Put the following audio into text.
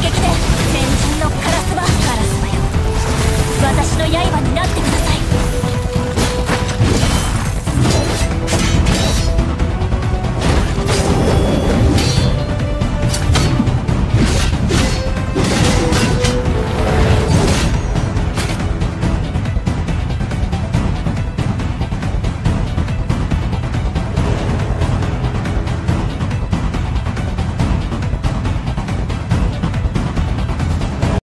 撃で